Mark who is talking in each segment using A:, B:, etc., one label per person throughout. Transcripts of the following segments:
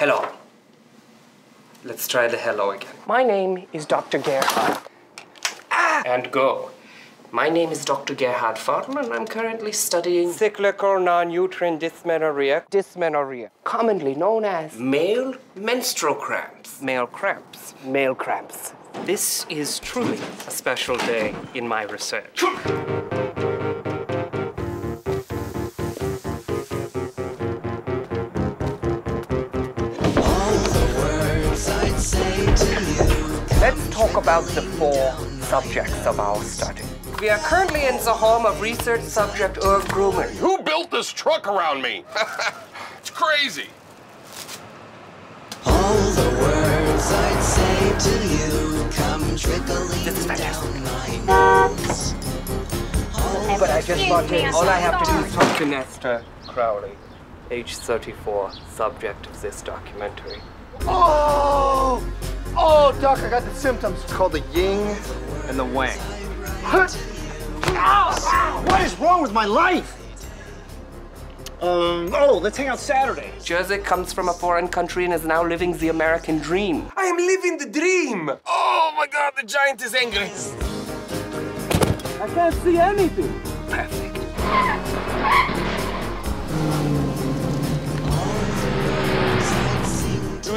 A: Hello. Let's try the hello again.
B: My name is Dr. Gerhardt. Ah!
A: And go. My name is Dr. Gerhardt Fardel, and I'm currently studying
B: Cyclical non-uterine dysmenorrhea, dysmenorrhea, commonly known as
A: male menstrual cramps.
B: male cramps. Male cramps. This is truly a special day in my research. Talk about the four subjects of our study. We are currently in the home of research subject Irv Grumman.
C: Who built this truck around me? it's crazy.
D: All the words I'd say to you come trickling
B: This is fantastic.
D: down my nose.
B: But I just
E: Excuse
B: want to, all I have to do is talk to Nesta Crowley, age 34, subject of this documentary.
F: Oh! Oh, Doc, I got the symptoms. It's called the ying and the wang. What? Ow! What is wrong with my life? Um, oh, let's hang out Saturday.
B: Jersey comes from a foreign country and is now living the American dream.
A: I am living the dream.
C: Oh my god, the giant is angry.
F: I can't see anything.
B: Perfect.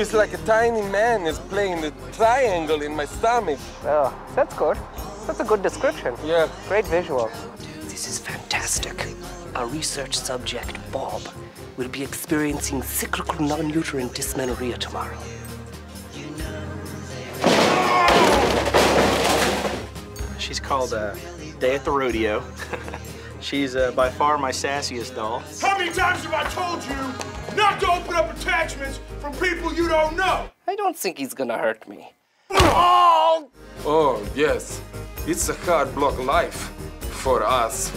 C: It was like a tiny man is playing the triangle in my stomach.
B: Oh, that's good. That's a good description.
C: Yeah.
B: Great visual.
A: This is fantastic. Our research subject, Bob, will be experiencing cyclical non-uterine dysmenorrhea tomorrow.
F: She's called uh, Day at the Rodeo. She's uh, by far my sassiest doll.
G: How many times have I told you not to open up attachments from people you don't know?
B: I don't think he's gonna hurt me.
C: Oh, Oh, yes. It's a hard block life for us.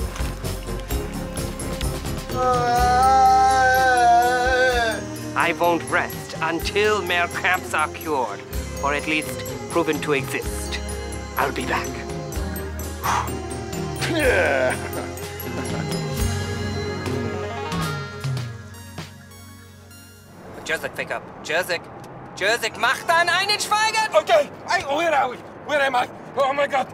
B: I won't rest until male cramps are cured, or at least proven to exist. I'll be back. Jerzik, wake up. Jerzik. Jerzik, mach dann einen Schweigert!
C: Okay, I, where are we? Where am I? Oh my god,